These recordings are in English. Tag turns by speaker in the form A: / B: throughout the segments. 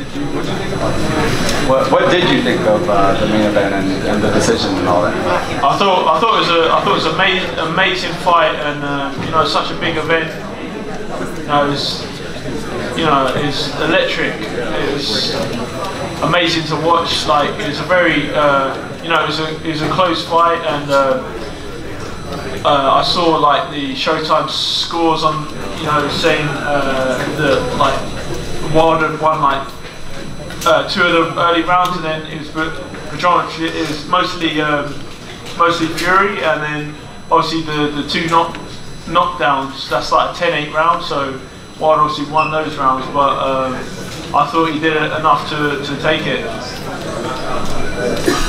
A: what did you think? What, did you think of uh, the main event and, and, the decision and all that?
B: I thought I thought it was a I thought it was an amazing amazing fight and uh, you know such a big event. You know, it was you know it's electric. It was amazing to watch. Like it was a very uh, you know it was a it was a close fight and. Uh, uh, I saw like the Showtime scores on, you know, saying uh, that like Wilder won like uh, two of the early rounds, and then it was majority is mostly um, mostly Fury, and then obviously the the two knock knockdowns. That's like a 10-8 round, so Wilder obviously won those rounds, but um, I thought he did enough to to take it.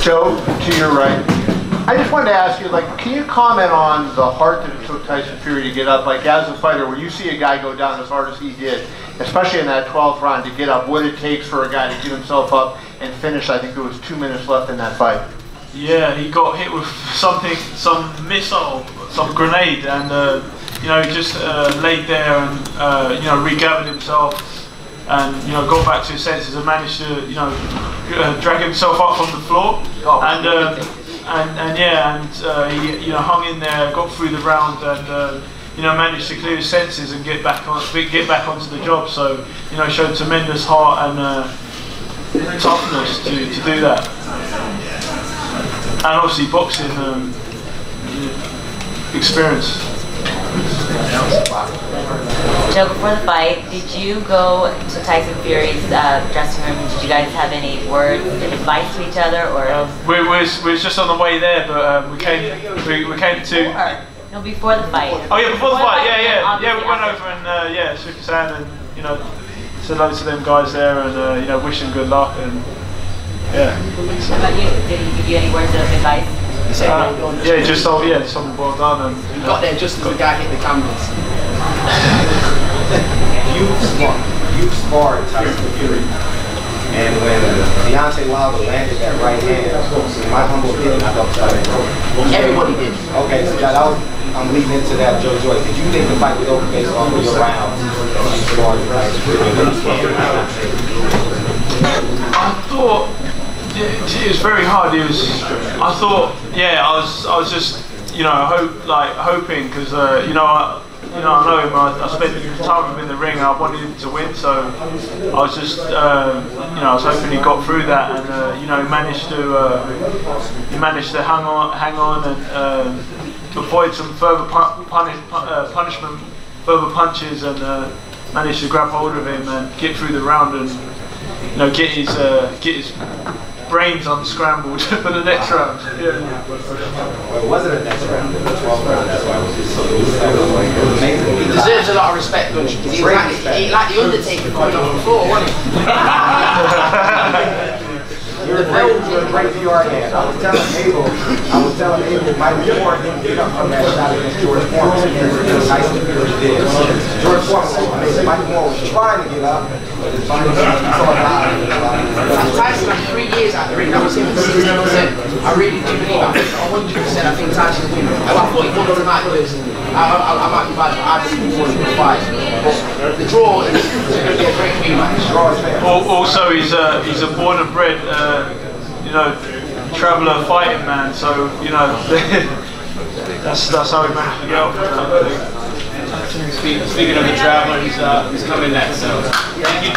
C: Joe, to your right. I just wanted to ask you, like, can you comment on the heart that it took Tyson Fury to get up? Like, as a fighter, when you see a guy go down as hard as he did, especially in that 12th round, to get up, what it takes for a guy to get himself up and finish, I think there was two minutes left in that fight.
B: Yeah, he got hit with something, some missile, some grenade, and, uh, you know, he just uh, laid there and, uh, you know, regathered himself and, you know, got back to his senses and managed to, you know, uh, drag himself up from the floor. Oh, and, um, and, and yeah, and uh, he you know hung in there, got through the round, and uh, you know managed to clear his senses and get back on get back onto the job. So you know showed tremendous heart and uh, toughness to, to do that. And obviously boxing um, experience.
D: Joe, before the fight, did you go to Tyson Fury's uh, dressing room? Did you guys have any words of advice to each other, or?
B: Um, we, we, was, we was just on the way there, but um, we came we, we came to.
D: No, before the fight.
B: Oh yeah, before, before the fight. Yeah, yeah, yeah. We went over and uh, yeah, shook his hand and you know said hello to them guys there and uh, you know wish them good luck and yeah.
D: So. About you, did he give you any words of advice?
B: Uh, yeah, just told yeah, something well done and.
E: You got there just as the guy hit the canvas
F: you smart, you smart Tyson Fury. And when Deontay Wilder landed that right hand, in my humble opinion, I thought that was
E: Everybody did.
F: Okay, so that, was, I'm leading into that, Joe Joyce. Did you think the fight was over based off of your rounds?
B: I thought it, it was very hard. It was. I thought, yeah, I was. I was just, you know, hope like hoping because uh, you know. I, you know, I know him. I, I spent time with him in the ring. I wanted him to win, so I was just, um, you know, I was hoping he got through that, and uh, you know, he managed to, uh, he managed to hang on, hang on, and um, avoid some further pu punish, uh, punishment, further punches, and uh, managed to grab hold of him and get through the round, and you know, get his, uh, get his brains unscrambled for the next round. Yeah.
F: Well, it wasn't a next round, it was 12 round, that's why it was just so
E: He deserves a lot of respect, don't? Because he, like, he like the Undertaker coming off the floor, wasn't he?
F: You're a great, you're a great PR man. I was telling Abel, I was telling Abel, Michael Moorer didn't get up from that shot against George Foreman as Tyson Fury did. George Foreman, Michael Moorer was trying to get up, but his body was so high.
E: Out the ring. That was him at 60%. I really do believe I think 100% I think Tyson will win. I thought he won tonight because I, I, I might be bad, but I believe he won the fight. But the draw is going to be a great rematch.
B: Also, he's a, he's a born and bred uh, you know, traveller fighting man. So you know, that's that's how we managed to get out
A: Speaking of the traveller, he's uh, he's coming next. So thank you,